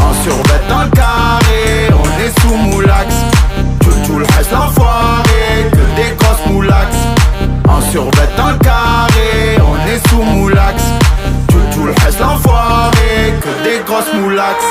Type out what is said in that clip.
En survêt dans le carré, on est sous moulax. Que tout le reste l'enfoiré, que des grosses moulax. En survêt dans le carré, on est sous moulax. Que tout le reste l'enfoiré, que des grosses moulax.